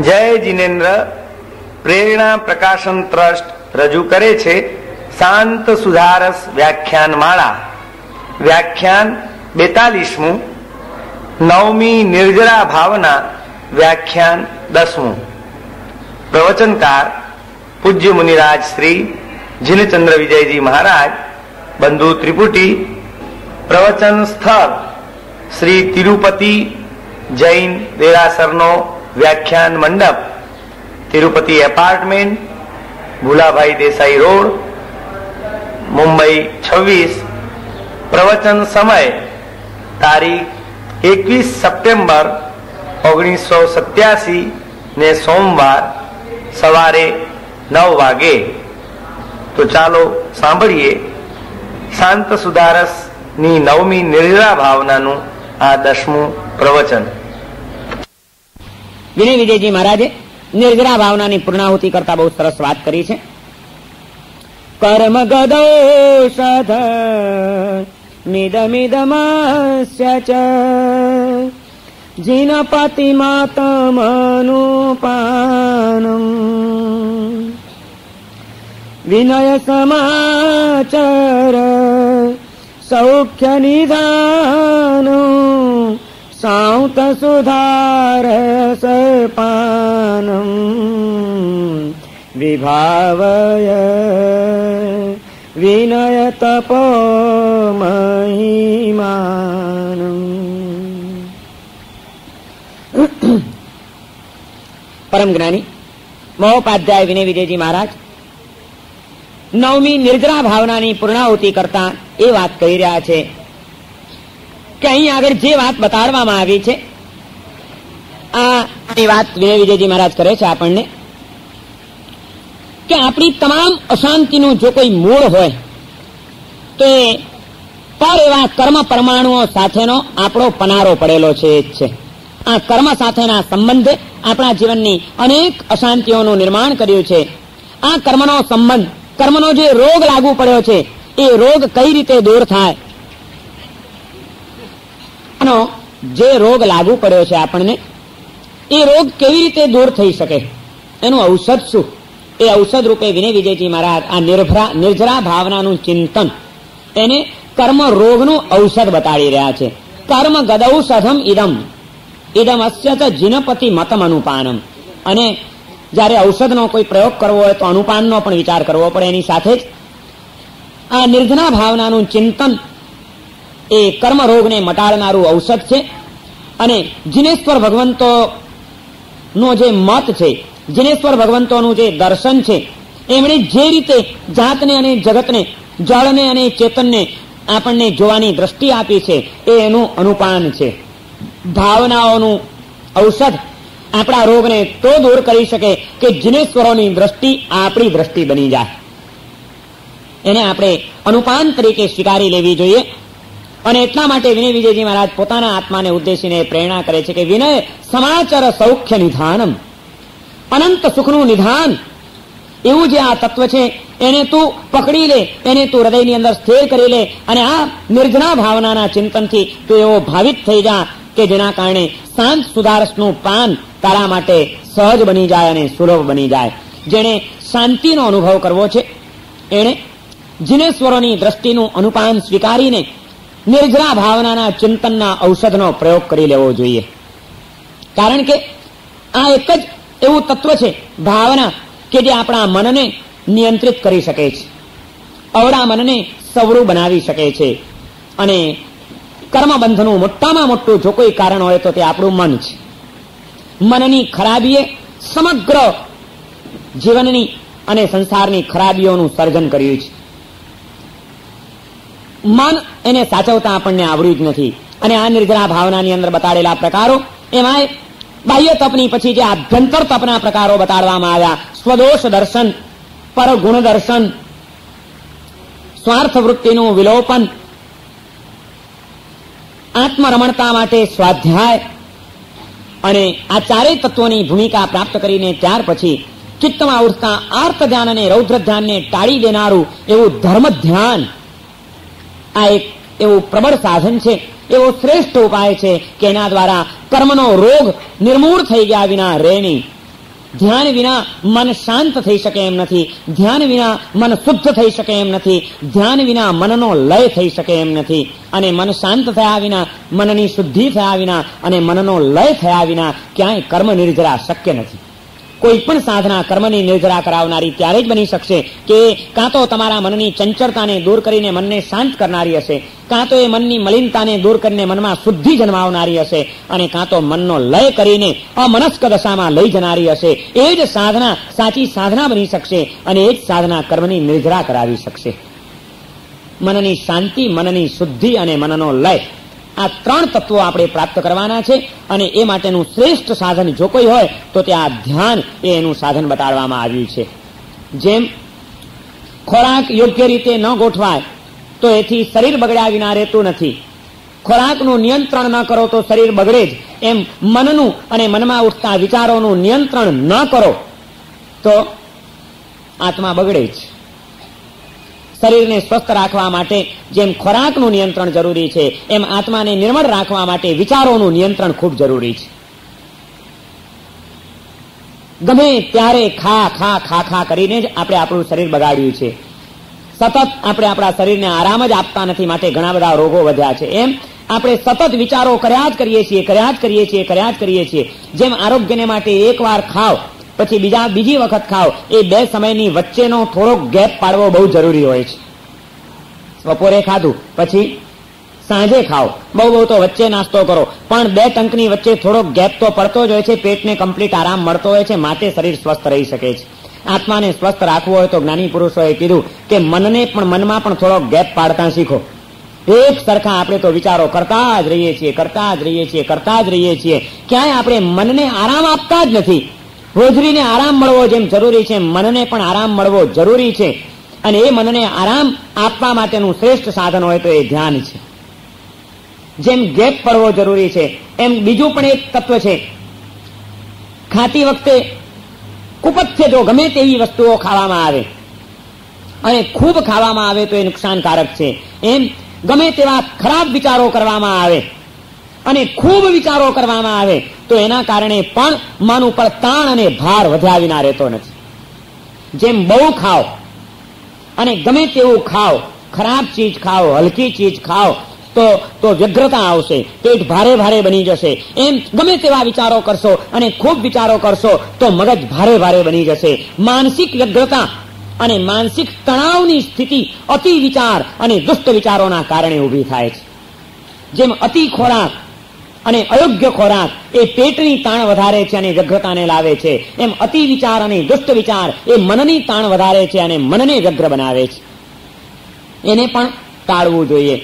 જય જીનેન્દ્ર. પ્રેરણા પ્રકાશન ટ્રસ્ટ રજૂ કરે છે શાંત સુધારસ વ્યાખ્યાન માળા. વ્યાખ્યાન બેતાલીસમું. નવમી નિર્જરા ભાવના વ્યાખ્યાન દસમું. પ્રવચનકાર પૂજ્ય મુનિરાજ શ્રી જીનચંદ્ર વિજયજી મહારાજ, બંધુ ત્રિપુટી, પ્રવચન સ્થળ શ્રી તિરુપતિ જૈન દેરાસરનો વ્યાખ્યાન મંડપ, તિરુપતિ એપાર્ટમેન્ટ, ભુલાભાઈ દેસાઈ રોડ, મુંબઈ છવ્વીસ, પ્રવચન સમય, તારીખ એકવીસ સપ્ટેમ્બર ઓગણીસો સત્યાસી ને સોમવાર સવારે નવ વાગે. તો ચાલો સાંભળીએ શાંત સુધારસની નવમી નિર્જરા ભાવનાનું આ દસમું પ્રવચન. વિનય વિજયજી મહારાજે નિર્જરા ભાવનાની પૂર્ણાહુતિ કરતા બહુ સરસ વાત કરી છે. કર્મ ગદૌષધ મિદમિદમસ્ય ચ જીનપતિ માતમનુપાનમ વિનય સમાચર સૌખ્ય નિધાનું સાંત સુધાર પાનમ વિભાવય વિનય તપો મહિમાનમ પરમ જ્ઞાની મહોપાધ્યાય વિનય વિજયજી મહારાજ નવમી નિર્જરા ભાવનાની પૂર્ણાહુતિ કરતા એ વાત કહી રહ્યા છે કે અહીં આગળ જે વાત બતાડવામાં આવી છે, આ વાત વિનય વિજયજી મહારાજ કરે છે આપણને, કે આપણી તમામ અશાંતિનું જો કોઈ મૂળ હોય, તો પર એવા કર્મ પરમાણુઓ સાથેનો આપણો પનારો પડેલો છે એ જ છે. આ કર્મ સાથેના સંબંધે આપણા જીવનની અનેક અશાંતિઓનું નિર્માણ કર્યું છે. આ કર્મનો સંબંધ, કર્મનો જે રોગ લાગુ પડ્યો છે, એ રોગ કઈ રીતે દૂર થાય આનો જે રોગ લાગુ પડ્યો છે આપણને, એ રોગ કેવી રીતે દૂર થઈ શકે? એનું ઔષધ શું? એ ઔષધ રૂપે વિનય વિજયજી મહારાજ આ નિર્ભરા નિર્જરા ભાવનાનું ચિંતન, એને કર્મ રોગનું ઔષધ બતાડી રહ્યા છે. કર્મ ગદૌષધમ ઇદમ ઇદમ અસ્ય ચ જીનપતિ મતમ અનુપાનમ. અને જ્યારે ઔષધનો કોઈ પ્રયોગ કરવો હોય તો અનુપાનનો પણ વિચાર કરવો પડે એની સાથે જ. આ નિર્જના ભાવનાનું ચિંતન એ કર્મ રોગને મટાડનારું ઔષધ છે. અને જિનેશ્વર ભગવંતો નો જે મત છે, જિનેશ્વર ભગવંતોનું જે દર્શન છે, એમણે જે રીતે જાતને અને જગતને, જળને અને ચેતનને આપણને જોવાની દ્રષ્ટિ આપી છે, એ એનું અનુપાન છે. ભાવનાઓનું ઔષધ આપણા રોગને તો દૂર કરી શકે કે જિનેશ્વરોની દ્રષ્ટિ આપણી દ્રષ્ટિ બની જાય. એને આપણે અનુપાન તરીકે સ્વીકારી લેવી જોઈએ. અને એટલા માટે વિનય વિજયજી મહારાજ પોતાના આત્માને ઉદ્દેશીને પ્રેરણા કરે છે કે વિનય સમાચાર સૌખ્ય નિધાનમ. અનંત સુખનું નિધાન. એવું જે આ તત્વ છે, એને તું પકડી લે, એને તું હૃદયની અંદર સ્થિર કરી લે અને આ નિર્જના ભાવનાના ચિંતનથી તું એવો ભાવિત થઈ જા કે જેના કારણે શાંત સુધારસનું પાન તારા માટે સહજ બની જાય અને સુલભ બની જાય. જેણે શાંતિનો અનુભવ કરવો છે, એણે જીનેશ્વરોની દ્રષ્ટિનું અનુપાન સ્વીકારીને નિર્જરા ભાવનાના ચિંતનના ઔષધનો પ્રયોગ કરી લેવો જોઈએ. કારણ કે આ એક જ એવું તત્વ છે, ભાવના, કે જે આપણા મનને નિયંત્રિત કરી શકે છે. અવળા મનને સવરું બનાવી શકે છે. અને કર્મબંધનું મોટામાં મોટું જો કોઈ કારણ હોય તો તે આપણું મન છે. મનની ખરાબીએ સમગ્ર જીવનની અને સંસારની ખરાબીઓનું સર્જન કર્યું છે. મન એને સાચવતા આપણને આવડ્યું જ નથી. અને આ નિર્જરા ભાવનાની અંદર બતાડેલા પ્રકારો એમાં બાહ્ય તપની પછી જે આભ્યંતર તપના પ્રકારો બતાડવામાં આવ્યા, સ્વદોષ દર્શન, પરગુણ દર્શન, સ્વાર્થ વૃત્તિનું વિલોપન, આત્મરમણતા માટે સ્વાધ્યાય, અને આ ચારેય તત્વોની ભૂમિકા પ્રાપ્ત કરીને ત્યાર પછી ચિત્તમાં ઉઠતા આર્ત ધ્યાન અને રૌદ્ર ધ્યાનને ટાળી દેનારું એવું ધર્મ ધ્યાન આ એક એવું પ્રબળ સાધન છે, એવો શ્રેષ્ઠ ઉપાય છે કે એના દ્વારા કર્મનો રોગ નિર્મૂળ થઈ ગયા વિના રહે નહીં ધ્યાન વિના મન શાંત થઈ શકે એમ નથી, ધ્યાન વિના મન શુદ્ધ થઈ શકે એમ નથી, ધ્યાન વિના મનનો લય થઈ શકે એમ નથી, અને મન શાંત થયા વિના, મનની શુદ્ધિ થયા વિના અને મનનો લય થયા વિના ક્યાંય કર્મ નિર્જરા શક્ય નથી. કોઈ પણ સાધના કર્મની નિર્જરા કરાવનારી ત્યારે જ બની શકશે કે કાં તો તમારા મનની ચંચળતાને દૂર કરીને મનને શાંત કરનારી હશે, કાં તો એ મનની મલિનતાને દૂર કરીને મનમાં શુદ્ધિ જન્માવનારી હશે અને કાં તો મનનો લય કરીને અમનસ્ક દશામાં લઈ જનારી હશે. એ જ સાધના, સાચી સાધના બની શકશે અને એ જ સાધના કર્મની નિર્જરા કરાવી શકશે. મનની શાંતિ, મનની શુદ્ધિ અને મનનો લય આ ત્રણ તત્વો આપણે પ્રાપ્ત કરવાના છે અને એ માટેનું શ્રેષ્ઠ સાધન જો કોઈ હોય, તો ત્યાં ધ્યાન એ એનું સાધન બતાડવામાં આવ્યું છે. જેમ ખોરાક યોગ્ય રીતે ન ગોઠવાય, તો એથી શરીર બગડ્યા વિના રહેતું નથી. ખોરાકનું નિયંત્રણ ન કરો તો શરીર બગડે જ. એમ મનનું અને મનમાં ઉઠતા વિચારોનું નિયંત્રણ ન કરો, તો આત્મા બગડે જ. શરીરને સ્વસ્થ રાખવા માટે જેમ ખોરાકનું નિયંત્રણ જરૂરી છે, એમ આત્માને નિર્મળ રાખવા માટે વિચારોનું નિયંત્રણ ખૂબ જરૂરી છે. ગમે ત્યારે ખા ખા ખા ખા કરીને જ આપણે આપણું શરીર બગાડ્યું છે. સતત આપણે આપણા શરીરને આરામ જ આપતા નથી માટે ઘણા બધા રોગો વધ્યા છે. એમ આપણે સતત વિચારો કર્યા જ કરીએ છીએ, કર્યા જ કરીએ છીએ, કર્યા જ કરીએ છીએ. જેમ આરોગ્યને માટે એકવાર ખાવ પછી બીજા બીજી વખત ખાવ એ બે સમયની વચ્ચેનો થોડોક ગેપ પાડવો બહુ જરૂરી હોય છે. બપોરે ખાધું, પછી સાંજે ખાઓ. બહુ બહુ તો વચ્ચે નાસ્તો કરો. પણ બે ટંકની વચ્ચે થોડોક ગેપ તો પડતો જ હોય છે, પેટને કમ્પ્લીટ આરામ મળતો હોય છે, માટે શરીર સ્વસ્થ રહી શકે છે. આત્માને સ્વસ્થ રાખવું હોય તો જ્ઞાની પુરુષોએ કીધું કે મનને પણ મનમાં પણ થોડો ગેપ પાડતા શીખો. એક સરખા આપણે તો વિચારો, કરતા જ રહીએ છીએ, કરતા જ રહીએ છીએ, કરતા જ રહીએ છીએ. ક્યાંય આપણે મનને આરામ આપતા જ નથી. હોજરીને આરામ મળવો જેમ જરૂરી છે, મનને પણ આરામ મળવો જરૂરી છે. અને એ મનને આરામ આપવા માટેનું શ્રેષ્ઠ સાધન હોય તો એ ધ્યાન છે. જેમ ગેપ પડવો જરૂરી છે, એમ બીજું પણ એક તત્વ છે. ખાતી વખતે કુપથ્ય જો ગમે તેવી વસ્તુઓ ખાવામાં આવે અને ખૂબ ખાવામાં આવે તો એ નુકસાનકારક છે. એમ ગમે તેવા ખરાબ વિચારો કરવામાં આવે અને ખૂબ વિચારો કરવામાં આવે, તો એના કારણે પણ મન ઉપર તાણ અને ભાર વધ્યા વિના રહેતો નથી. જેમ બહુ ખાઓ, અને ગમે તેવું ખાઓ, ખરાબ ચીજ ખાઓ, હલકી ચીજ ખાઓ, તો તો વ્યગ્રતા આવશે, પેટ ભારે ભારે બની જશે. એમ ગમે તેવા વિચારો કરશો અને ખૂબ વિચારો કરશો, તો મગજ ભારે ભારે બની જશે. માનસિક વ્યગ્રતા અને માનસિક તણાવની સ્થિતિ અતિ વિચાર અને દુષ્ટ વિચારોના કારણે ઊભી થાય છે. જેમ અતિ ખોરાક અને અયોગ્ય ખોરાક એ પેટની તાણ વધારે છે અને વ્યગ્રતાને લાવે છે. એમ અતિ વિચાર અને દુષ્ટ વિચાર એ મનની તાણ વધારે છે અને મનને વ્યગ્ર બનાવે છે. એને પણ ટાળવું જોઈએ.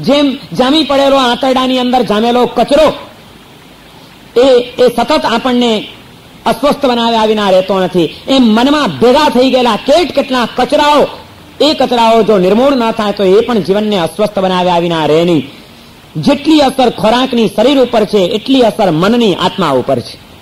જેમ જામી પડેલો આંતરડાની અંદર જામેલો કચરો એ એ સતત આપણને અસ્વસ્થ બનાવ્યા વિના રહેતો નથી. એમ મનમાં ભેગા થઈ ગયેલા કેટ કેટલા કચરાઓ, એ કચરાઓ જો નિર્મૂળ ના થાય તો એ પણ જીવનને અસ્વસ્થ બનાવ્યા વિના રહે નહીં. જેટલી અસર ખોરાકની શરીર ઉપર છે, એટલી અસર મનની આત્મા ઉપર છે.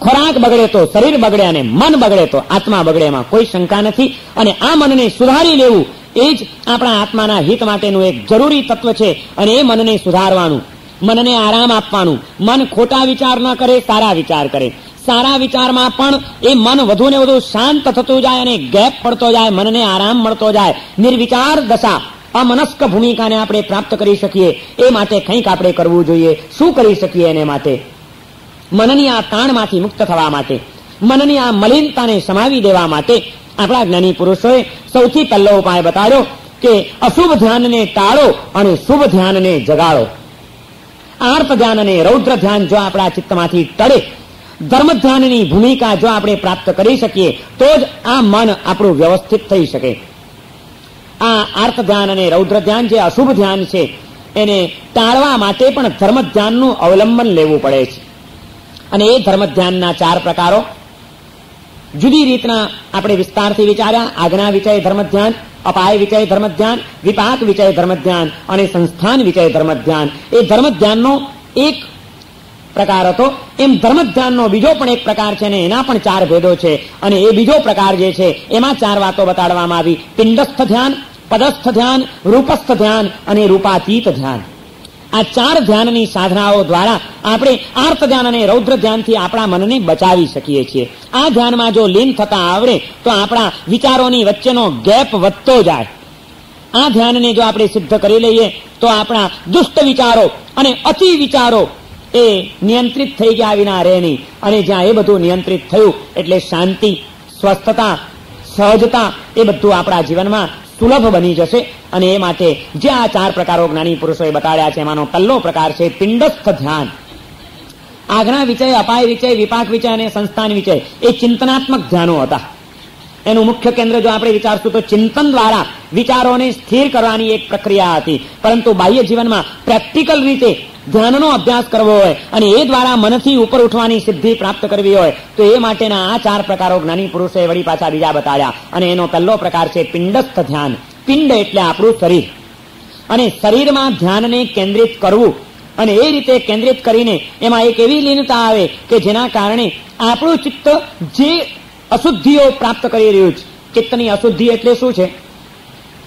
ખોરાક બગડે તો શરીર બગડે અને મન બગડે તો આત્મા બગડે, એમાં કોઈ શંકા નથી. અને આ મનને સુધારી લેવું એ જ આપણા આત્માના હિત માટેનું એક જરૂરી તત્વ છે અને એ મનને સુધારવાનું. મનને આરામ આપવાનું. મન ખોટા વિચાર ન કરે, સારા વિચાર કરે. સારા વિચારમાં પણ એ મન વધુ ને વધુ શાંત થતું જાય અને ગેપ પડતો જાય, મનને આરામ મળતો જાય. નિર્વિચાર દશા અમનસ્ક ભૂમિકાને આપણે પ્રાપ્ત કરી શકીએ, એ માટે કંઈક આપણે કરવું જોઈએ. શું કરી શકીએ એને માટે? મનની આ તાણમાંથી મુક્ત થવા માટે, મનની આ મલિનતાને સમાવી દેવા માટે આપણા જ્ઞાની પુરુષોએ સૌથી પહેલો ઉપાય બતાડ્યો કે અશુભ ધ્યાનને ટાળો અને શુભ ધ્યાનને જગાડો. આર્ત ધ્યાન અને રૌદ્ર ધ્યાન જો આપણા ચિત્તમાંથી ટળે, ધર્મ ધ્યાનની ભૂમિકા જો આપણે પ્રાપ્ત કરી શકીએ, તો જ આ મન આપણું વ્યવસ્થિત થઈ શકે. આ આર્ત ધ્યાન અને રૌદ્ર ધ્યાન જે અશુભ ધ્યાન છે, એને ટાળવા માટે પણ ધર્મ ધ્યાનનું અવલંબન લેવું પડે છે. અને એ ધર્મ ધ્યાનના ચાર પ્રકારો. જુદી રીતના આપણે વિસ્તારથી વિચાર્યા, આજ્ઞા વિચય ધર્મ ધ્યાન અપાય વિચય ધર્મ ધ્યાન વિપાક વિચય ધર્મ ધ્યાન અને સંસ્થાન વિચય ધર્મ ધ્યાન એ ધર્મ ધ્યાનનો એક પ્રકાર હતો. એમ ધર્મ ધ્યાનનો બીજો પણ એક પ્રકાર છે અને એના પણ ચાર ભેદો છે. અને એ બીજો પ્રકાર જે છે, એમાં ચાર વાતો બતાડવામાં આવી. પિંડસ્થ ધ્યાન પદસ્થ ધ્યાન, રૂપસ્થ ધ્યાન અને રૂપાતીત ધ્યાન. આ ચાર ધ્યાનની સાધનાઓ દ્વારા આપણે આર્ત ધ્યાન અને રૌદ્ર ધ્યાનથી આપણા મનને બચાવી શકીએ છીએ. આ ધ્યાનમાં જો લીન થતા આવડે, તો આપણા વિચારોની વચ્ચેનો ગેપ વધતો જાય. આ ધ્યાનને જો આપણે સિદ્ધ કરી લઈએ, તો આપણા દુષ્ટ વિચારો અને અતિ વિચારો એ નિયંત્રિત થઈ ગયા વિના રહે નહીં. અને જ્યાં એ બધું નિયંત્રિત થયું, એટલે શાંતિ, સ્વસ્થતા, સહજતા એ બધું આપણા જીવનમાં સુલભ બની જશે અને એ માટે જે આ ચાર પ્રકારો જ્ઞાની પુરુષોએ બતાડ્યા છે, એમાંનો પહેલો પ્રકાર છે પિંડસ્થ ધ્યાન. આજ્ઞા વિચય, અપાય વિચય, વિપાક વિચય અને સંસ્થાન વિચય એ ચિંતનાત્મક ધ્યાનો હતા. એનું મુખ્ય કેન્દ્ર જો આપણે વિચારશું તો ચિંતન દ્વારા વિચારોને સ્થિર કરવાની એક પ્રક્રિયા હતી. પરંતુ બાહ્ય જીવનમાં પ્રેક્ટિકલ રીતે ધ્યાનનો અભ્યાસ કરવો હોય અને એ દ્વારા મનથી ઉપર ઉઠવાની સિદ્ધિ પ્રાપ્ત કરવી હોય, તો એ માટેના આ ચાર પ્રકારો જ્ઞાની પુરુષે વળી પાછા બીજા બતાવ્યા. અને એનો પહેલો પ્રકાર છે પિંડસ્થ ધ્યાન. પિંડ એટલે આપણું શરીર. અને શરીરમાં ધ્યાનને કેન્દ્રિત કરવું. અને એ રીતે કેન્દ્રિત કરીને એમાં એક એવી લીનતા આવે કે જેના કારણે આપણું ચિત્ત જે અશુદ્ધિઓ પ્રાપ્ત કરી રહ્યું છે, ચિત્તની અશુદ્ધિ એટલે શું છે?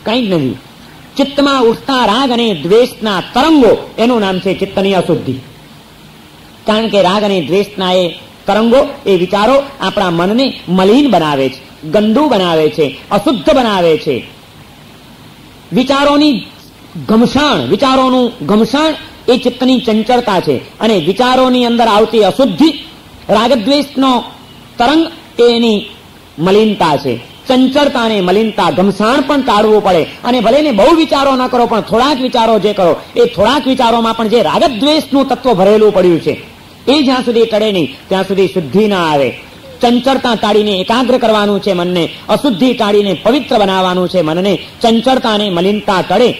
કંઈ જ નથી ચિત્તમાં ઉઠતા રાગ અને દ્વેષના તરંગો એનું નામ છે ચિત્તની અશુદ્ધિ કારણ કે રાગ અને દ્વેષના એ તરંગો એ વિચારો આપણા મનને મલિન બનાવે છે ગંદુ બનાવે છે અશુદ્ધ બનાવે છે વિચારોની ઘમસાણ વિચારોનું ઘમસાણ એ ચિત્તની ચંચળતા છે અને વિચારોની અંદર આવતી અશુદ્ધિ રાગદ્વેષનો તરંગ એની મલિનતા છે ચંચળતા અને મલિનતા, ઘમસાણ પણ ટાળવું પડે. અને ભલે ને બહુ વિચારો ન કરો, પણ થોડાક વિચારો જે કરો, એ થોડાક વિચારોમાં પણ જે રાગદ્વેષનું તત્વ ભરેલું પડ્યું છે. એ જ્યાં સુધી ટળે નહીં, ત્યાં સુધી શુદ્ધિ ના આવે. ચંચળતા ટાળીને એકાગ્ર કરવાનું છે મનને, અશુદ્ધિ ટાળીને પવિત્ર બનાવવાનું છે મનને ચંચળતા અને મલિનતા ટળે.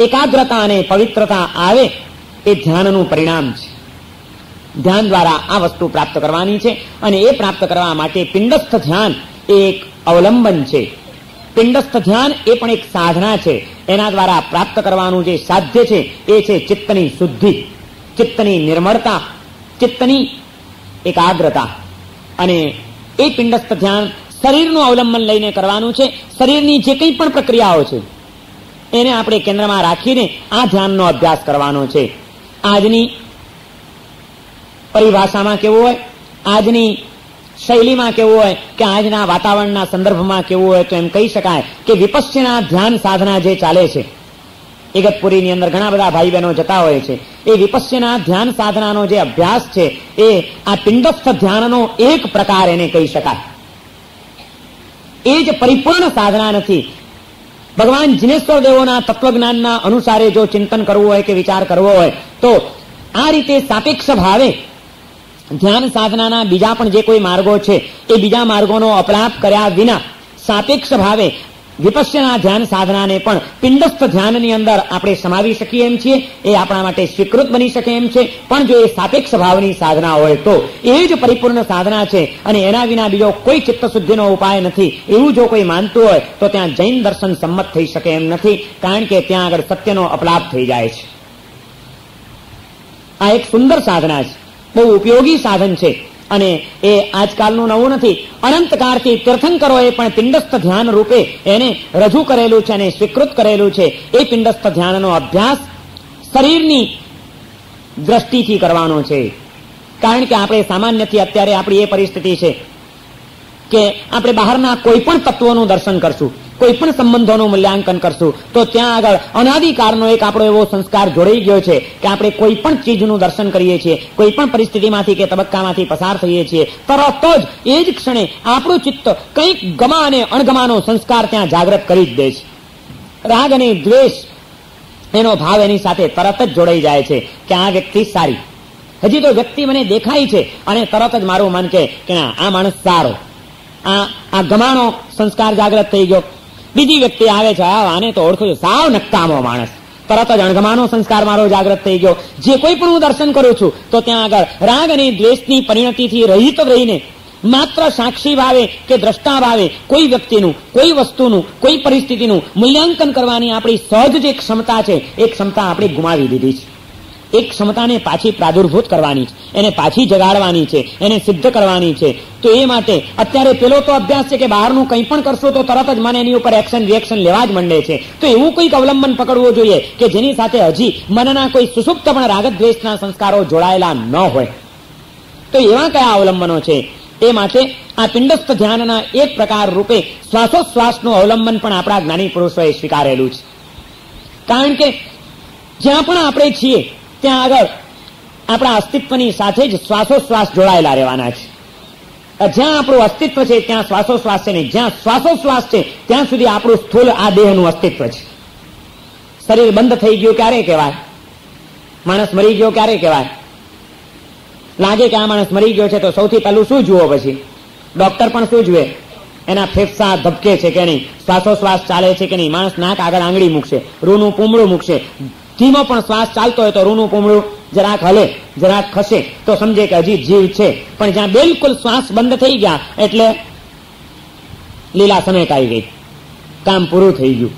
એકાગ્રતા અને પવિત્રતા આવે એ ધ્યાનનું પરિણામ છે. ધ્યાન દ્વારા આ વસ્તુ પ્રાપ્ત કરવાની છે અને એ પ્રાપ્ત કરવા માટે પિંડસ્થ ધ્યાન એક અવલંબન છે. પિંડસ્થ ધ્યાન એ પણ એક સાધના છે. એના દ્વારા પ્રાપ્ત કરવાનું જે સાધ્ય છે, એ છે ચિત્તની શુદ્ધિ, ચિત્તની નિર્મળતા, ચિત્તની એકાગ્રતા. અને એ પિંડસ્થ ધ્યાન શરીરનું અવલંબન લઈને કરવાનું છે. શરીરની જે કંઈ પણ પ્રક્રિયાઓ છે, એને આપણે કેન્દ્રમાં રાખીને આ ધ્યાનનો અભ્યાસ કરવાનો છે. આજની પરિભાષામાં કેવું હોય? આજની શૈલીમાં કેવું હોય કે આજના વાતાવરણના સંદર્ભમાં કેવું હોય તો એમ કહી શકાય કે વિપસ્યના ધ્યાન સાધના જે ચાલે છે ઇગતપુરીની અંદર ઘણા બધા ભાઈ બહેનો જતા હોય છે, એ વિપસ્યના ધ્યાન સાધનાનો જે અભ્યાસ છે, એ આ પિંડસ્થ ધ્યાનનો એક પ્રકાર એને કહી શકાય. એ જ પરિપૂર્ણ સાધના નથી. ભગવાન જિનેશ્વર દેવોના તત્વજ્ઞાનના અનુસારે જો ચિંતન કરવું હોય કે વિચાર કરવો હોય તો આ રીતે સાપેક્ષ ભાવે ધ્યાન સાધનાના બીજા પણ જે કોઈ માર્ગો છે, એ બીજા માર્ગોનો અપલાપ કર્યા વિના સાપેક્ષ ભાવે વિપસ્યના ધ્યાન સાધનાને પણ પિંડસ્થ ધ્યાનની અંદર આપણે સમાવી શકીએ એમ છીએ, એ આપણા માટે સ્વીકૃત બની શકે એમ છે. પણ જો એ સાપેક્ષ ભાવની સાધના હોય તો એ જ પરિપૂર્ણ સાધના છે અને એના વિના બીજો કોઈ ચિત્તશુદ્ધિનો ઉપાય નથી. એવું જો કોઈ માનતું હોય, તો ત્યાં જૈન દર્શન સંમત થઈ શકે એમ નથી, કારણ કે ત્યાં આગળ સત્યનો અપલાપ થઈ જાય છે. આ એક સુંદર સાધના છે. બહુ ઉપયોગી સાધન છે. અને એ આજકાલનું નવું નથી. અનંતકાળથી તીર્થંકરોએ પણ પિંડસ્થ ધ્યાન રૂપે એને રજૂ કરેલું છે અને સ્વીકૃત કરેલું છે. એ પિંડસ્થ ધ્યાનનો અભ્યાસ શરીરની દ્રષ્ટિથી કરવાનો છે. કારણ કે આપણે સામાન્યથી અત્યારે આપણી એ પરિસ્થિતિ છે. કે આપણે બહારના કોઈ પણ તત્વોનું દર્શન કરશું, કોઈ પણ સંબંધોનું મૂલ્યાંકન કરશું, તો ત્યાં આગળ અનાધિકારનો એક આપણો એવો સંસ્કાર જોડાઈ ગયો છે કે આપણે કોઈ પણ ચીજનું દર્શન કરીએ છીએ, કોઈ પણ પરિસ્થિતિમાંથી કે તબક્કામાંથી પસાર થઈએ છીએ, તરત જ એ જ ક્ષણે આપણું ચિત્ત કંઈક ગમા અને અણગમાનો સંસ્કાર ત્યાં જાગૃત કરી જ દે છે. રાગ અને દ્વેષ, એનો ભાવ એની સાથે તરત જ જોડાઈ જાય છે કે આ વ્યક્તિ સારી. હજી તો વ્યક્તિ મને દેખાય છે અને તરત જ મારું મન કે આ માણસ સારો. આ આ ગમાણો સંસ્કાર જાગૃત થઈ ગયો. બીજી વ્યક્તિ આવે છે આને તો ઓળખું છું. સાવ નક્કામો માણસ. તરત જ અણગમાનો સંસ્કાર મારો જાગૃત થઈ ગયો. જે કોઈ પણ હું દર્શન કરું છું, તો ત્યાં આગળ રાગ અને દ્વેષની પરિણતિથી રહિત રહીને માત્ર સાક્ષી ભાવે કે દ્રષ્ટા ભાવે કોઈ વ્યક્તિનું, કોઈ વસ્તુનું, કોઈ પરિસ્થિતિનું મૂલ્યાંકન કરવાની આપણી સહજ જે ક્ષમતા છે, એ ક્ષમતા આપણે ગુમાવી દીધી છે. એક ક્ષમતાને પાછી પ્રાદુર્ભૂત કરવાની છે. એને પાછી જગાડવાની છે. એને સિદ્ધ કરવાની છે. તો એ માટે અત્યારે પેલો તો અભ્યાસ છે કે બહારનું કંઈ પણ કરશો તો તરત જ મને એની ઉપર એક્શન રિએક્શન લેવા જ માંડે છે. તો એવું કંઈક અવલંબન પકડવું જોઈએ કે જેની સાથે હજી મનના કોઈ સુસુપ્ત પણ રાગદ્વેષના સંસ્કારો જોડાયેલા ન હોય. તો એવા કયા અવલંબનો છે? એ માટે આ પિંડસ્થ ધ્યાનના એક પ્રકાર રૂપે શ્વાસોશ્વાસનું અવલંબન પણ આપણા જ્ઞાની પુરુષોએ સ્વીકારેલું છે. કારણ કે જ્યાં પણ આપણે છીએ ત્યાં આગળ આપણા અસ્તિત્વની સાથે જ શ્વાસોશ્વાસ જોડાયેલા રહેવાના છે. જ્યાં આપણું અસ્તિત્વ છે ત્યાં શ્વાસોશ્વાસ છે નહીં જ્યાં શ્વાસોશ્વાસ છે ત્યાં સુધી આપણું સ્થૂલ આ દેહનું અસ્તિત્વ છે. શરીર બંધ થઈ ગયું ક્યારે કહેવાય? માણસ મરી ગયો ક્યારે કહેવાય? લાગે કે આ માણસ મરી ગયો છે તો સૌથી પહેલું શું જુઓ પછી? ડોક્ટર પણ શું જુએ? એના ફેફસા ધબકે છે કે નહીં? શ્વાસોશ્વાસ ચાલે છે કે નહીં? માણસ નાક આગળ આંગળી મૂકશે, રૂનું પૂમડું મૂકશે ધીમો પણ શ્વાસ ચાલતો હોય તો રૂનું પૂમડું જરાક હલે, જરાક ખસે તો સમજે કે હજી જીવ છે. પણ જ્યાં બિલકુલ શ્વાસ બંધ થઈ ગયા એટલે લીલા સમેટ આવી ગઈ. કામ પૂરું થઈ ગયું.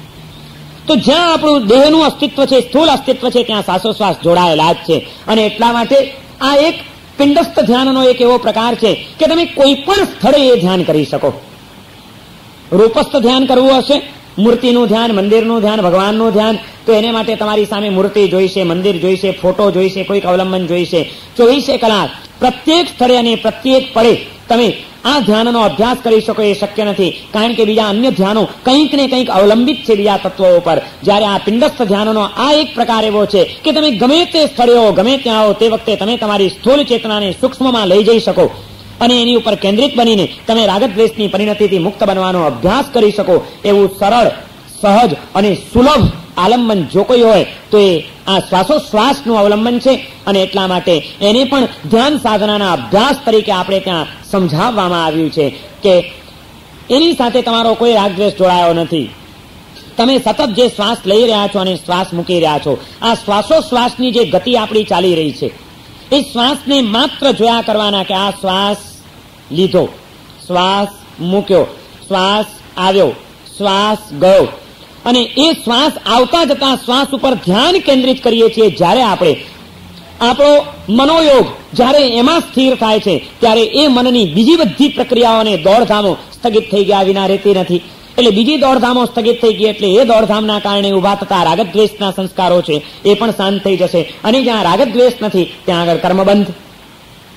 તો જ્યાં આપણું દેહનું અસ્તિત્વ છે, સ્થૂળ અસ્તિત્વ છે, ત્યાં શ્વાસોશ્વાસ જોડાયેલા જ છે. અને એટલા માટે આ એક પિંડસ્થ ધ્યાનનો એક એવો પ્રકાર છે કે તમે કોઈ પણ સ્થળે એ ધ્યાન કરી શકો. રૂપસ્થ ધ્યાન કરવું હશે મૂર્તિનું ધ્યાન, મંદિરનું ધ્યાન, ભગવાનનું ધ્યાન, તો એને માટે તમારી સામે મૂર્તિ જોઈશે, મંદિર જોઈશે, ફોટો જોઈશે, કોઈક અવલંબન જોઈશે. ચોવીસે કલાક, પ્રત્યેક સ્થળે અને પ્રત્યેક પડે તમે આ ધ્યાનનો અભ્યાસ કરી શકો એ શક્ય નથી. કારણ કે બીજા અન્ય ધ્યાનો કંઈક ને કંઈક અવલંબિત છે બીજા તત્વો ઉપર. જ્યારે આ પિંડસ્થ ધ્યાનનો આ એક પ્રકાર એવો છે કે તમે ગમે તે સ્થળે હો, ગમે ત્યાં આવો તે વખતે તમે તમારી સ્થૂલ ચેતનાને સૂક્ષ્મમાં લઈ જઈ શકો. અને એની ઉપર કેન્દ્રિત બનીને તમે રાગદ્વેષની પરિણતિથી મુક્ત બનવાનો અભ્યાસ કરી શકો, એવું સરળ, સહજ અને સુલભ આલંબન જો કોઈ હોય, તો એ આ શ્વાસોશ્વાસનું અવલંબન છે. અને એટલા માટે એને પણ ધ્યાન સાધનાના અભ્યાસ તરીકે આપણે ત્યાં સમજાવવામાં આવ્યું છે કે એની સાથે તમારો કોઈ રાગદ્વેષ જોડાયો નથી. તમે સતત જે શ્વાસ લઈ રહ્યા છો અને શ્વાસ મૂકી રહ્યા છો, આ શ્વાસોશ્વાસની જે ગતિ આપણી ચાલી રહી છે એ શ્વાસને માત્ર જોયા કરવાના કે આ શ્વાસ લીધો. શ્વાસ મૂક્યો. શ્વાસ આવ્યો. શ્વાસ ગયો. અને એ શ્વાસ આવતા જતા શ્વાસ ઉપર ધ્યાન કેન્દ્રિત કરીએ છીએ જ્યારે આપણે. આપણો મનોયોગ જ્યારે એમાં સ્થિર થાય છે, ત્યારે એ મનની બીજી બધી પ્રક્રિયાઓને દોડધામો સ્થગિત થઈ ગયા વિના રહેતી નથી. એટલે બીજી દોડધામો સ્થગિત થઈ ગઈ એટલે એ દોડધામના કારણે ઊભા થતા રાગદ્વેષના સંસ્કારો છે, એ પણ શાંત થઈ જશે. અને જ્યાં રાગદ્વેષ નથી, ત્યાં આગળ કર્મબંધ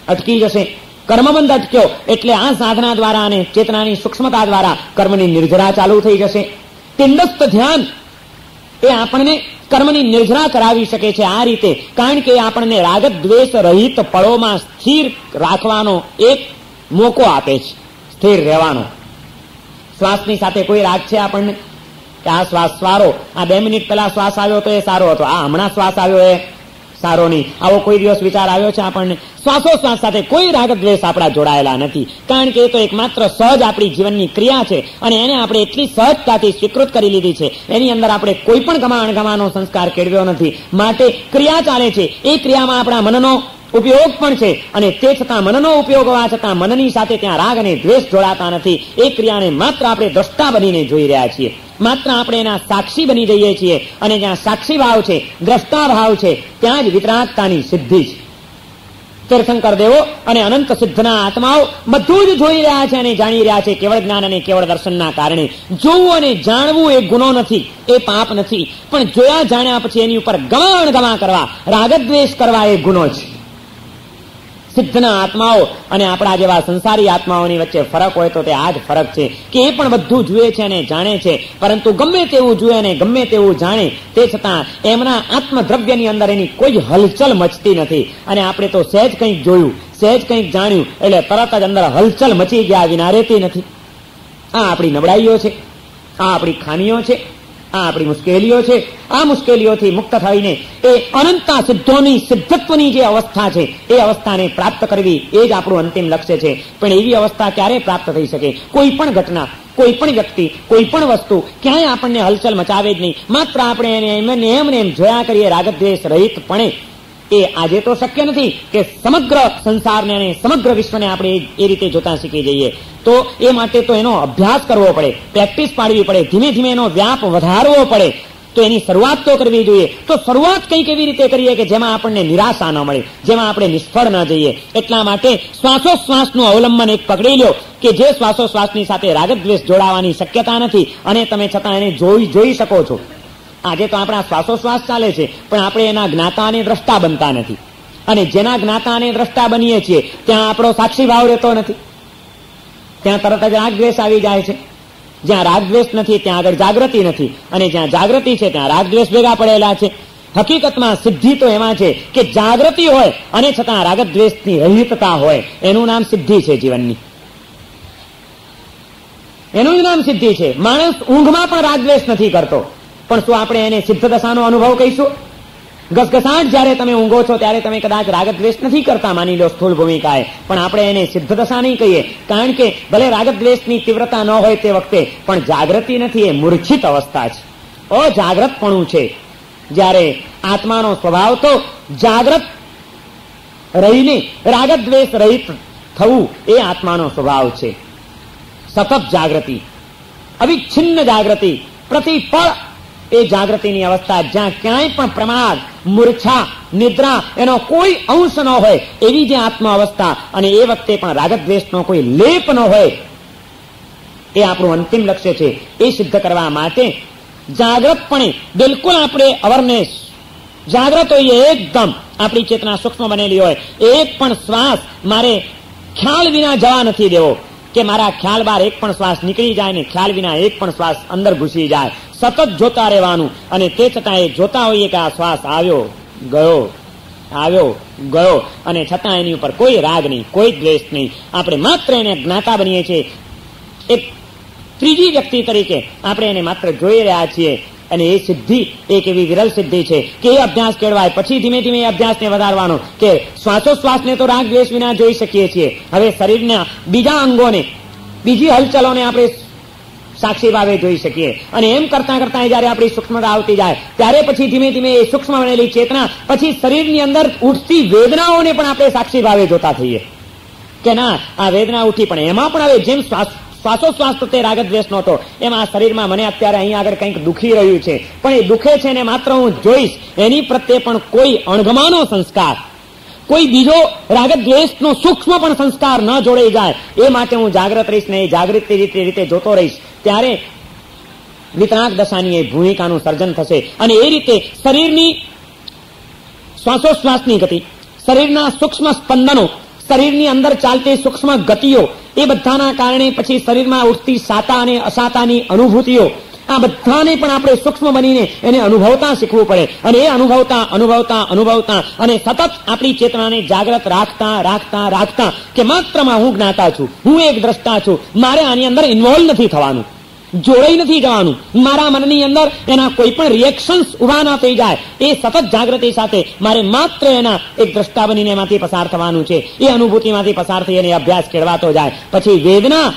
અટકી જશે. કર્મબંધ અટક્યો એટલે આ સાધના દ્વારા અને ચેતનાની સૂક્ષ્મતા દ્વારા કર્મની નિર્જરા ચાલુ થઈ જશે. પિંડસ્થ ધ્યાન એ આપણને કર્મની નિર્જરા કરાવી શકે છે આ રીતે. કારણ કે આપણને રાગદ્વેષ રહિત પળોમાં સ્થિર રાખવાનો એક મોકો આપે છે, સ્થિર રહેવાનો. શ્વાસની સાથે કોઈ રાગ છે આપણને? કે આ શ્વાસ સારો. આ બે મિનિટ પહેલા શ્વાસ આવ્યો તો એ સારો હતો. આ હમણાં શ્વાસ આવ્યો એ સારો નહીં. આવો કોઈ દિવસ વિચાર આવ્યો છે આપણને? શ્વાસો શ્વાસ સાથે કોઈ રાગદ્વેષ આપણા જોડાયેલા નથી. કારણ કે એ તો એકમાત્ર સહજ આપણી જીવનની ક્રિયા છે અને એને આપણે એટલી સહજતાથી સ્વીકૃત કરી લીધી છે. એની અંદર આપણે કોઈ પણ ગમા અણગમાનો સંસ્કાર કેળવ્યો નથી. માટે ક્રિયા ચાલે છે. એ ક્રિયામાં આપણા મનનો ઉપયોગ પણ છે. અને તે છતાં મનનો ઉપયોગ હોવા છતાં મનની સાથે ત્યાં રાગ અને દ્વેષ જોડાતા નથી. એ ક્રિયાને માત્ર આપણે દ્રષ્ટા બનીને જોઈ રહ્યા છીએ. માત્ર આપણે એના સાક્ષી બની જઈએ છીએ. અને જ્યાં સાક્ષી ભાવ છે, દ્રષ્ટા ભાવ છે, ત્યાં જ વિતરાગતાની સિદ્ધિ છે. તીર્થંકર દેવો અને અનંત સિદ્ધના આત્માઓ બધું જ જોઈ રહ્યા છે અને જાણી રહ્યા છે કેવળ જ્ઞાન અને કેવળ દર્શનના કારણે. જોવું અને જાણવું એ ગુનો નથી, એ પાપ નથી. પણ જોયા જાણ્યા પછી એની ઉપર ગમાણ ગમા કરવા, રાગદ્વેષ કરવા એ ગુનો છે. સિદ્ધના આત્માઓ અને આપણા જેવા સંસારી આત્માઓની વચ્ચે ફરક હોય તો તે આ જ ફરક છે કે એ પણ બધું જુએ છે અને જાણે છે. પરંતુ ગમે તેવું જુએ અને ગમે તેવું જાણે, તે છતાં એમના આત્મદ્રવ્યની અંદર એની કોઈ હલચલ મચતી નથી. અને આપણે તો સહેજ કંઈક જોયું, સહેજ કંઈક જાણ્યું, એટલે તરત જ અંદર હલચલ મચી ગયા, વિના રહેતી નથી. આ આપણી નબળાઈઓ છે, આ આપણી ખામીઓ છે. આ આપણી મુશ્કેલીઓ છે. આ મુશ્કેલીઓથી મુક્ત થઈને એ અનંતા સિદ્ધોની સિદ્ધત્વની જે અવસ્થા છે, એ અવસ્થાને પ્રાપ્ત કરવી એ જ આપણું અંતિમ લક્ષ્ય છે. પણ એવી અવસ્થા ક્યારે પ્રાપ્ત થઈ શકે? કોઈ પણ ઘટના, કોઈ પણ વ્યક્તિ, કોઈ પણ વસ્તુ ક્યાંય આપણને હલચલ મચાવે જ નહીં. માત્ર આપણે એને એમ ને એમ એમ જોયા કરીએ, રાગદ્વેષ રહિતપણે. એ આજે તો શક્ય નથી કે સમગ્ર સંસારને અને સમગ્ર વિશ્વને આપણે એ રીતે જોતા શીખી જઈએ. તો એ માટે તો એનો અભ્યાસ કરવો પડે, પ્રેક્ટિસ પાડવી પડે, ધીમે ધીમે એનો વ્યાપ વધારવો પડે. તો એની શરૂઆત તો કરવી જોઈએ. તો શરૂઆત કંઈક એવી રીતે કરીએ કે જેમાં આપણને નિરાશા ન મળે, જેમાં આપણે નિષ્ફળ ન જઈએ? એટલા માટે શ્વાસોશ્વાસનું અવલંબન એક પકડી લો કે જે શ્વાસોશ્વાસની સાથે રાગદ્વેષ જોડાવાની શક્યતા નથી અને તમે છતાં એને જોઈ જોઈ શકો છો. આજે તો આપણા શ્વાસોશ્વાસ ચાલે છે, પણ આપણે એના જ્ઞાતા અને દ્રષ્ટા બનતા નથી. અને જેના જ્ઞાતા અને દ્રષ્ટા બનીએ છીએ, ત્યાં આપણો સાક્ષી ભાવ રહેતો નથી. ત્યાં તરત જ રાગદ્વેષ આવી જાય છે. જ્યાં રાગદ્વેષ નથી, ત્યાં આગળ જાગૃતિ નથી. અને જ્યાં જાગૃતિ છે, ત્યાં રાગદ્વેષ ભેગા પડેલા છે. હકીકતમાં સિદ્ધિ તો એમાં છે કે જાગૃતિ હોય અને છતાં રાગદ્વેષની રહિતતા હોય. એનું નામ સિદ્ધિ છે જીવનની. એનું જ નામ સિદ્ધિ છે. માણસ ઊંઘમાં પણ રાગદ્વેષ નથી કરતો. પણ શું આપણે એને સિદ્ધ દશાનો અનુભવ કહીશું? ઘસઘસાટ જ્યારે તમે ઊંઘો છો, ત્યારે તમે કદાચ રાગદ્વેષ નથી કરતા, માની લો, સ્થૂળ ભૂમિકાએ. પણ આપણે એને સિદ્ધ દશા નહીં કહીએ. કારણ કે ભલે રાગદ્વેષની તીવ્રતા ન હોય તે વખતે, પણ જાગૃતિ નથી, એ મૂર્છિત અવસ્થા છે. અજાગ્રતપણું છે. જ્યારે આત્માનો સ્વભાવ તો જાગ્રત રહીને રાગદ્વેષ રહિત થવું એ આત્માનો સ્વભાવ છે. સતત જાગૃતિ. અવિચ્છિન્ન જાગૃતિ. પ્રતિપળ એ જાગૃતિની અવસ્થા જ્યાં ક્યાંય પણ પ્રમાદ, મૂર્છા, નિદ્રા એનો કોઈ અંશ ન હોય, એવી જે આત્મ અવસ્થા અને એ વખતે પણ રાગદ્વેષનો કોઈ લેપ ન હોય, એ આપણું અંતિમ લક્ષ્ય છે. એ સિદ્ધ કરવા માટે જાગ્રતપણે બિલકુલ આપણે અવરનેસ જાગ્રત હોઈએ એકદમ. આપણી ચેતના સૂક્ષ્મ બનેલી હોય. એક પણ શ્વાસ મારે ખ્યાલ વિના જવા નથી દેવો. કે મારા ખ્યાલ બહાર એક પણ શ્વાસ નીકળી જાય ને ખ્યાલ વિના એક પણ શ્વાસ અંદર ઘૂસી જાય. સતત જોતા રહેવાનું. અને તે છતાં એ જોતા હોઈએ કે આ શ્વાસ આવ્યો, ગયો આવ્યો, ગયો. અને છતાં એની ઉપર કોઈ રાગ નહીં, કોઈ દ્વેષ નહીં. આપણે માત્ર એને જ્ઞાતા બનીએ છીએ. એક ત્રીજી વ્યક્તિ તરીકે આપણે એને માત્ર જોઈ રહ્યા છીએ. અને એ સિદ્ધિ, એક એવી વિરલ સિદ્ધિ છે કે એ અભ્યાસ કેળવાય. પછી ધીમે ધીમે અભ્યાસને વધારવાનો કે શ્વાસોશ્વાસને તો રાગ દ્વેષ વિના જોઈ શકીએ છીએ. હવે શરીરના બીજા અંગોને, બીજી હલચલોને આપણે સાક્ષી ભાવે જોઈ શકીએ. અને એમ કરતા કરતા જયારે આપણી સૂક્ષ્મતા આવતી જાય, ત્યારે પછી ધીમે ધીમે એ સૂક્ષ્મ બનેલી ચેતના પછી શરીરની અંદર ઉઠતી વેદનાઓને પણ આપણે સાક્ષી ભાવે જોતા થઈએ. કે ના, આ વેદના ઉઠી પણ એમાં પણ હવે જેમ શ્વાસ શ્વાસોશ્વાસ તે રાગદ્વેષ નહોતો. એમાં આ શરીરમાં મને અત્યારે અહીં આગળ કંઈક દુખી રહ્યું છે. પણ એ દુખે છે ને માત્ર હું જોઈશ. એની પ્રત્યે પણ કોઈ અણગમાનો સંસ્કાર. કોઈ બીજો રાગદ્વેષનો સૂક્ષ્મ પણ સંસ્કાર ન જોડાઈ જાય. એ માટે હું જાગ્રત રહીશ ને એ જાગૃતિ રીતે રીતે જોતો રહીશ. ત્યારે વિતરાક દશાની એ ભૂમિકાનું સર્જન થશે. અને એ રીતે શરીરની શ્વાસોશ્વાસની ગતિ, શરીરના સૂક્ષ્મ સ્પંદનો શરીરની અંદર ચાલતી સૂક્ષ્મ ગતિઓ, એ બધાના કારણે પછી શરીરમાં ઉઠતી સાતા અને અસાતાની અનુભૂતિઓ, આ બધાને પણ આપણે સૂક્ષ્મ બનીને એને અનુભવતા શીખવું પડે. અને એ અનુભવતા અનુભવતા અનુભવતા અને સતત આપણી ચેતનાને જાગ્રત રાખતા રાખતા રાખતા કે માત્રમાં હું જ્ઞાતા છું, હું એક દ્રષ્ટા છું, મારે આની અંદર ઇન્વોલ્વ નથી થવાનું. જોડાઈ નથી જવાનું. મારા મનની અંદર એના કોઈ પણ રિએક્શન્સ ઊભા ના થઈ જાય. એ સતત જાગૃતિ સાથે મારે માત્ર એના એક દ્રષ્ટા બનીને એમાંથી પસાર થવાનું છે. એ અનુભૂતિમાંથી પસાર થઈ અને અભ્યાસ કેળવાતો જાય. પછી વેદના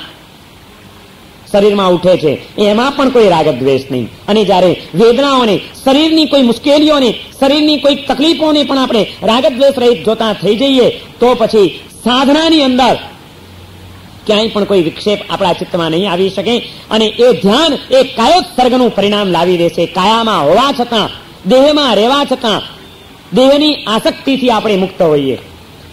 શરીરમાં ઉઠે છે. એમાં પણ કોઈ રાગદ્વેષ નહીં. અને જ્યારે વેદનાઓને, શરીરની કોઈ મુશ્કેલીઓને, શરીરની કોઈ તકલીફોને પણ આપણે રાગદ્વેષ રહિત જોતા થઈ જઈએ, તો પછી સાધનાની અંદર ક્યાંય પણ કોઈ વિક્ષેપ આપણા ચિત્તમાં નહીં આવી શકે અને એ ધ્યાન એ કાયોત્સર્ગનું પરિણામ લાવી દેશે. કાયામાં હોવા છતાં, દેહમાં રહેવા છતાં, દેહની આસક્તિથી આપણે મુક્ત હોઈએ.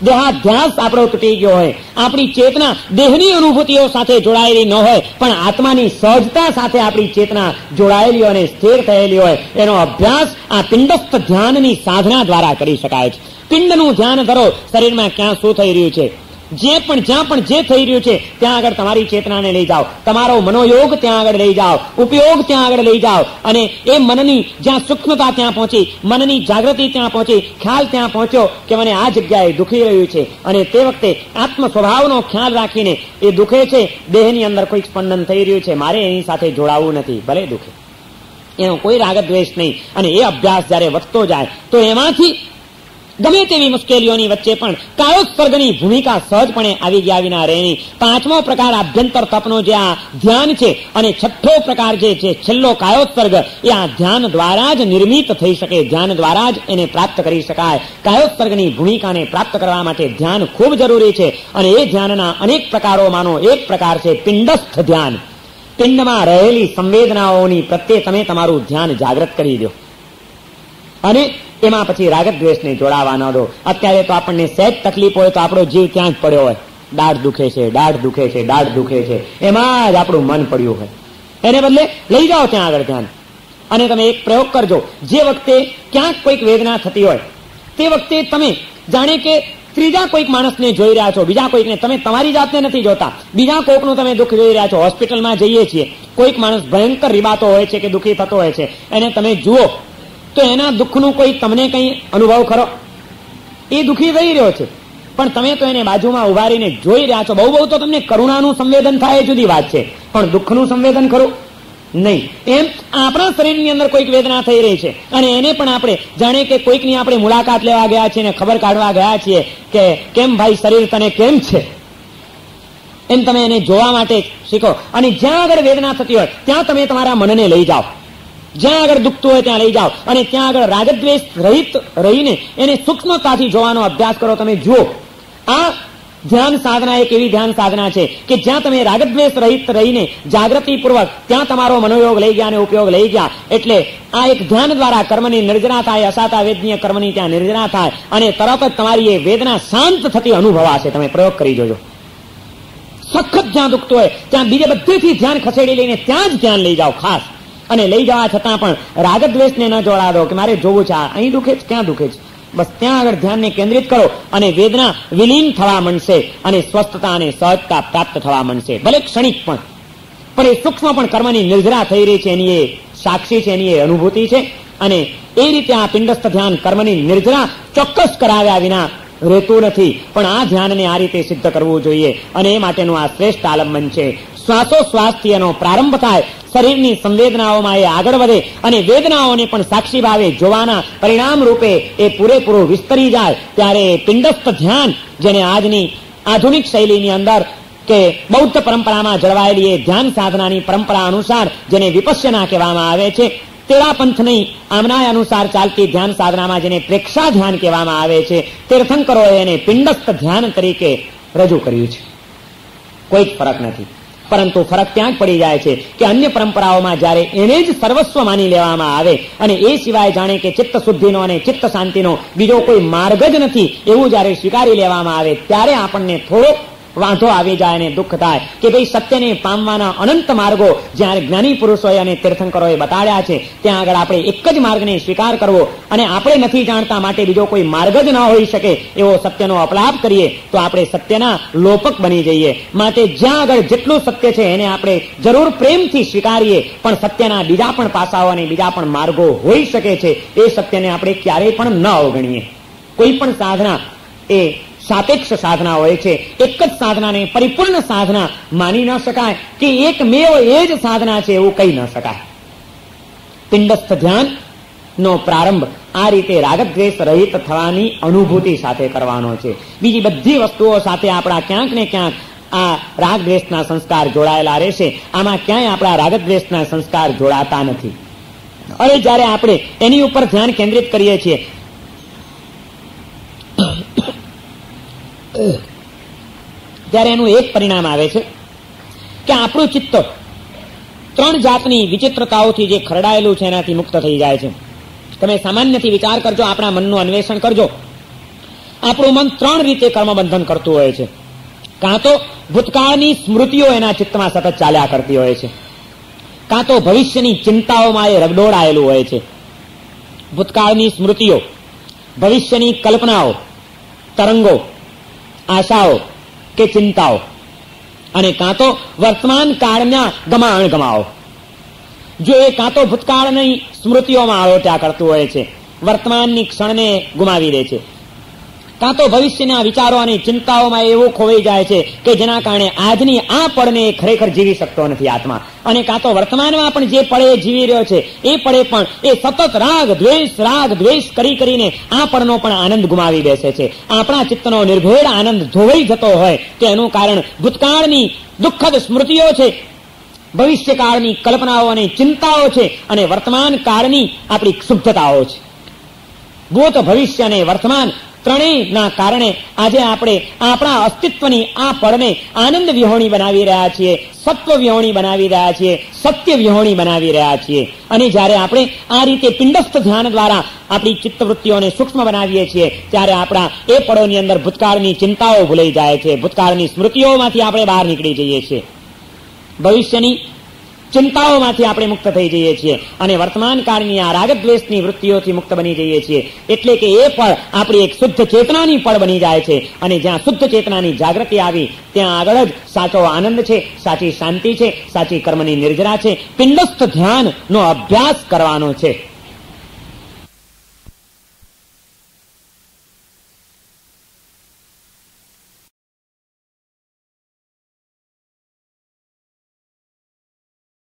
દેહાધ્યાસ આપણો તૂટી ગયો હોય. આપણી ચેતના દેહની અનુભૂતિઓ સાથે જોડાયેલી ન હોય, પણ આત્માની સહજતા સાથે આપણી ચેતના જોડાયેલી અને સ્થિર થયેલી હોય. એનો અભ્યાસ આ પિંડસ્થ ધ્યાનની સાધના દ્વારા કરી શકાય છે. પિંડનું ધ્યાન કરો, શરીરમાં ક્યાં શું થઈ રહ્યું છે? જે પણ જ્યાં પણ જે થઈ રહ્યું છે, ત્યાં આગળ તમારી ચેતનાને લઈ જાઓ. તમારો મનોયોગ ત્યાં આગળ લઈ જાઓ. ઉપયોગ ત્યાં આગળ લઈ જાઓ. અને એ મનની જ્યાં સૂક્ષ્મતા ત્યાં પહોંચી, મનની જાગૃતિ ત્યાં પહોંચી, ખ્યાલ ત્યાં પહોંચ્યો કે મને આ જગ્યાએ દુખી રહ્યું છે. અને તે વખતે આત્મ સ્વભાવનો ખ્યાલ રાખીને એ દુખે છે. દેહની અંદર કોઈ સ્પંદન થઈ રહ્યું છે. મારે એની સાથે જોડાવું નથી. ભલે દુખે. એનો કોઈ રાગદ્વેષ નહીં. અને એ અભ્યાસ જ્યારે વધતો જાય, તો એમાંથી ગમે તેવી મુશ્કેલીઓની વચ્ચે પણ કાયોત્સર્ગની ભૂમિકા સહજપણે આવી ગયા વિના રહેણી. પાંચમો પ્રકાર આભ્યંતર તપનો જે આ ધ્યાન છે અને છઠ્ઠો પ્રકાર જે છે, છેલ્લો કાયોત્સર્ગ એ આ ધ્યાન દ્વારા જ નિર્મિત થઈ શકે. ધ્યાન દ્વારા જ એને પ્રાપ્ત કરી શકાય. કાયોત્સર્ગની ભૂમિકાને પ્રાપ્ત કરવા માટે ધ્યાન ખૂબ જરૂરી છે અને એ ધ્યાનના અનેક પ્રકારોમાંનો એક પ્રકાર છે પિંડસ્થ ધ્યાન. પિંડમાં રહેલી સંવેદનાઓની પ્રત્યે તમે તમારું ધ્યાન જાગૃત કરી દો. અને એમાં પછી રાગત દ્વેષને જોડાવા ન દો અત્યારે તો આપણને સહેજ તકલીફ હોય તો આપણો જીવ ક્યાં જ પડ્યો હોય. દાઢ દુખે છે, દાઢ દુખે છે, દાઢ દુખે છે. એમાં જ આપણું મન પડ્યું હોય. એને બદલે લઈ જાઓ ત્યાં આગળ ધ્યાન. અને તમે એક પ્રયોગ કરજો. જે વખતે ક્યાંક કોઈક વેદના થતી હોય, તે વખતે તમે જાણે કે ત્રીજા કોઈક માણસને જોઈ રહ્યા છો, બીજા કોઈકને. તમે તમારી જાતને નથી જોતા. બીજા કોઈકનું તમે દુઃખ જોઈ રહ્યા છો. હોસ્પિટલમાં જઈએ છીએ. કોઈક માણસ ભયંકર રીબાતો હોય છે કે દુઃખી થતો હોય છે. એને તમે જુઓ તો એના દુઃખનું કોઈ તમને કંઈ અનુભવ ખરો? એ દુઃખી થઈ રહ્યો છે. પણ તમે તો એને બાજુમાં ઉભારીને જોઈ રહ્યા છો. બહુ બહુ તો તમને કરુણાનું સંવેદન થાય એ જુદી વાત છે. પણ દુઃખનું સંવેદન ખરું? નહીં. એમ આપણા શરીરની અંદર કોઈક વેદના થઈ રહી છે. અને એને પણ આપણે જાણે કે કોઈકની આપણે મુલાકાત લેવા ગયા છીએ ને ખબર કાઢવા ગયા છીએ કે કેમ ભાઈ શરીર તને કેમ છે? એમ તમે એને જોવા માટે શીખો. અને જ્યાં આગળ વેદના થતી હોય, ત્યાં તમે તમારા મનને લઈ જાઓ. જ્યાં આગળ દુખતું હોય ત્યાં લઈ જાઓ. અને ત્યાં આગળ રાગદ્વેષ રહિત રહીને એને સૂક્ષ્મતાથી જોવાનો અભ્યાસ કરો તમે. જુઓ, આ ધ્યાન સાધના એક એવી ધ્યાન સાધના છે કે જ્યાં તમે રાગદ્વેષ રહિત રહીને જાગૃતિપૂર્વક ત્યાં તમારો મનોયોગ લઈ ગયા અને ઉપયોગ લઈ ગયા. એટલે આ એક ધ્યાન દ્વારા કર્મની નિર્જના થાય, અસાતા વેદનીય કર્મની ત્યાં નિર્જના થાય અને તરત જ તમારી એ વેદના શાંત થતી અનુભવાશે. તમે પ્રયોગ કરી જોજો. સખત જ્યાં દુખતું હોય, ત્યાં બીજે બધેથી ધ્યાન ખસેડી લઈને ત્યાં જ ધ્યાન લઈ જાઓ, ખાસ. અને લઈ જવા છતાં પણ રાગદ્વેષને ન જોડાડો કે મારે જોવું છે અહીં દુખે છે, ક્યાં દુખે છે? બસ ત્યાં આગળ ધ્યાનને કેન્દ્રિત કરો અને વેદના વિલીન થવા માંડશે અને સ્વસ્થતા અને સહજતા પ્રાપ્ત થવા માંડશે. ભલે ક્ષણિક પણ પણ એ સૂક્ષ્મ પણ કર્મની નિર્જરા થઈ રહી છે, એની એ સાક્ષી છે, એની એ અનુભૂતિ છે અને એ રીતે આ પિંડસ્થ ધ્યાન કર્મની નિર્જરા ચોક્કસ કરાવ્યા વિના રહેતું નથી. પણ આ ધ્યાનને આ રીતે સિદ્ધ કરવું જોઈએ અને એ માટેનું આ શ્રેષ્ઠ આલંબન છે. શ્વાસોશ્વાસથી પ્રારંભ થાય. શરીરની સંવેદનાઓમાં એ આગળ વધે અને વેદનાઓને પણ સાક્ષી ભાવે જોવાના પરિણામ રૂપે એ પૂરેપૂરો વિસ્તરી જાય. ત્યારે પિંડસ્થ ધ્યાન, જેને આજની આધુનિક શૈલીની અંદર કે બૌદ્ધ પરંપરામાં જળવાયેલી એ ધ્યાન સાધનાની પરંપરા અનુસાર જેને વિપશ્યના કહેવામાં આવે છે, તેવા નહીં આમનાય અનુસાર ચાલતી ધ્યાન સાધનામાં જેને પ્રેક્ષા ધ્યાન કહેવામાં આવે છે, તીર્થંકરોએ એને પિંડસ્થ ધ્યાન તરીકે રજૂ કર્યું છે. કોઈ ફરક નથી. પરંતુ ફરક ત્યાં જ પડી જાય છે કે અન્ય પરંપરાઓમાં જ્યારે એને જ સર્વસ્વ માની લેવામાં આવે અને એ સિવાય જાણે કે ચિત્ત શુદ્ધિનો અને ચિત્ત શાંતિનો બીજો કોઈ માર્ગ જ નથી, એવું જ્યારે સ્વીકારી લેવામાં આવે ત્યારે આપણને થોડોક વાંધો આવી જાય અને દુઃખ થાય કે ભાઈ સત્યને પામવાના અનંત માર્ગો જ્યારે જ્ઞાની પુરુષોએ અને તીર્થંકરોએ બતાડ્યા છે, ત્યાં આગળ આપણે એક જ માર્ગને સ્વીકાર કરવો અને આપણે નથી જાણતા માટે બીજો કોઈ માર્ગ જ ન હોઈ શકે એવો સત્યનો અપલાપ કરીએ તો આપણે સત્યના લોપક બની જઈએ. માટે જ્યાં આગળ જેટલું સત્ય છે એને આપણે જરૂર પ્રેમથી સ્વીકારીએ, પણ સત્યના બીજા પણ પાસાઓ અને બીજા પણ માર્ગો હોઈ શકે છે, એ સત્યને આપણે ક્યારેય પણ ન અવગણીએ. કોઈ પણ સાધના એ સાપેક્ષ સાધના હોય છે. એક જ સાધનાને પરિપૂર્ણ સાધના માની ન શકાય કે એક મેવ એ જ સાધના છે એવું કહી ન શકાય. પિંડસ્થ ધ્યાન નો પ્રારંભ આ રીતે રાગદ્વેષ રહિત થવાની અનુભૂતિ સાથે કરવાનો છે. બીજી બધી વસ્તુઓ સાથે આપણા ક્યાંક ને ક્યાંક આ રાગ દ્વેષના સંસ્કાર જોડાયેલા રહેશે. આમાં ક્યાંય આપણા રાગદ્વેષના સંસ્કાર જોડાતા નથી. અરે જ્યારે આપણે એની ઉપર ધ્યાન કેન્દ્રિત કરીએ છીએ ત્યારે એનું એક પરિણામ આવે છે કે આપણું ચિત્ત ત્રણ જાતની વિચિત્રતાઓથી જે ખરડાયેલું છે એનાથી મુક્ત થઈ જાય છે. તમે સામાન્યથી વિચાર કરજો, આપણા મનનું અન્વેષણ કરજો. આપણું મન ત્રણ રીતે કર્મબંધન કરતું હોય છે. કાં તો ભૂતકાળની સ્મૃતિઓ એના ચિત્તમાં સતત ચાલ્યા કરતી હોય છે. કાં તો ભવિષ્યની ચિંતાઓમાં એ રગડોળાયેલું હોય છે. ભૂતકાળની સ્મૃતિઓ, ભવિષ્યની કલ્પનાઓ, તરંગો આશાઓ કે ચિંતાઓ. અને કાં તો વર્તમાન કાળના ગમાણ ગમાવો. જો એ કાં તો ભૂતકાળની સ્મૃતિઓમાં આળોટ્યા કરતું હોય છે, વર્તમાનની ક્ષણને ગુમાવી દે છે. કાં તો ભવિષ્યના વિચારો અને ચિંતાઓમાં એવો ખોવાઈ જાય છે કે જેના કારણે આજની આ પળને ખરેખર જીવી શકતો નથી આત્મા. અને કાં તો વર્તમાનમાં પણ જે પળે જીવી રહ્યો છે, એ પળે પણ એ સતત રાગ, દ્વેષ રાગ, દ્વેષ કરી કરીને આ પળનો પણ આનંદ ગુમાવી બેસે છે. આપણા ચિત્તનો નિર્ભેળ આનંદ ધોવાઈ જતો હોય તો એનું કારણ ભૂતકાળની દુઃખદ સ્મૃતિઓ છે, ભવિષ્યકાળની કલ્પનાઓ અને ચિંતાઓ છે અને વર્તમાન કાળની આપણી ક્ષુબ્ધતાઓ છે. ભૂત ભવિષ્ય અને વર્તમાન ત્રણેયના કારણે આજે આપણે આપણા અસ્તિત્વની આ પળને આનંદ વિહોણી બનાવી રહ્યા છીએ, સત્વ વિહોણી બનાવી રહ્યા છીએ, સત્ય વિહોણી બનાવી રહ્યા છીએ. અને જ્યારે આપણે આ રીતે પિંડસ્થ ધ્યાન દ્વારા આપણી ચિત્તવૃત્તિઓને સૂક્ષ્મ બનાવીએ છીએ, ત્યારે આપણા એ પળોની અંદર ભૂતકાળની ચિંતાઓ ભૂલાઈ જાય છે, ભૂતકાળની સ્મૃતિઓમાંથી આપણે બહાર નીકળી જઈએ છીએ. ભવિષ્યની ચિંતાઓમાંથી આપણે મુક્ત થઈ જઈએ છીએ અને વર્તમાન કાળની આ રાગદ્વેષની વૃત્તિઓથી મુક્ત બની જઈએ છીએ. એટલે કે એ પળ આપણી એક શુદ્ધ ચેતનાની પળ બની જાય છે. અને જ્યાં શુદ્ધ ચેતનાની જાગૃતિ આવી, ત્યાં આગળ જ સાચો આનંદ છે, સાચી શાંતિ છે, સાચી કર્મની નિર્જરા છે. પિંડસ્થ ધ્યાનનો અભ્યાસ કરવાનો છે.